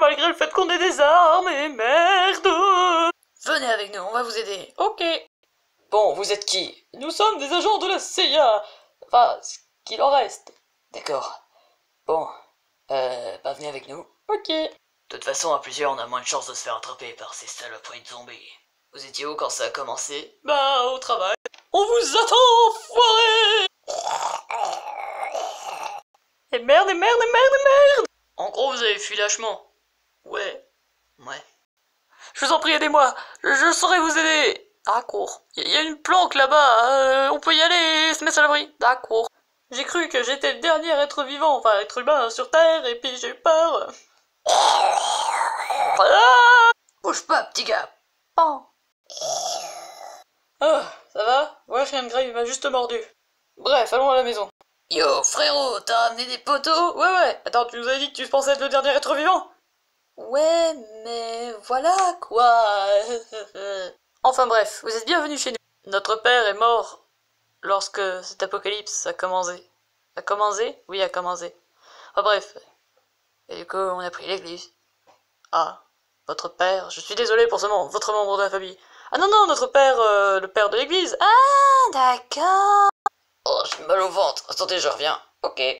malgré le fait qu'on ait des armes et merde Venez avec nous, on va vous aider. Ok. Bon, vous êtes qui? Nous sommes des agents de la CIA. Enfin, ce qu'il en reste. D'accord. Bon, euh, bah venez avec nous. Ok. De toute façon, à plusieurs, on a moins de chances de se faire attraper par ces saloperies de zombies. Vous étiez où quand ça a commencé? Bah, au travail. On vous attend, foiré Et merde, et merde, et merde, et merde En gros, vous avez fui lâchement. Ouais. Ouais. Je vous en prie, aidez-moi. Je, je saurais vous aider. D'accord. Il y, a une planque là-bas. euh, on peut y aller et se mettre à l'abri. D'accord. J'ai cru que j'étais le dernier être vivant, enfin être humain sur Terre, et puis j'ai eu peur. Ah Bouge pas, petit gars. Oh. Ah, ça va? Ouais, rien de grave, il m'a juste mordu. Bref, allons à la maison. Yo, frérot, t'as amené des poteaux? Ouais, ouais. Attends, tu nous as dit que tu pensais être le dernier être vivant? Ouais, mais voilà quoi. Enfin bref, vous êtes bienvenus chez nous. Notre père est mort lorsque cet apocalypse a commencé. A commencé? Oui, a commencé. Enfin bref. Et du coup, on a pris l'église. Ah, votre père, je suis désolé pour ce membre, votre membre de la famille. Ah non, non, notre père, euh, le père de l'église. Ah, d'accord. Oh, j'ai mal au ventre. Attendez, je reviens. Ok.